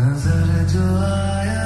Nazar jo aaya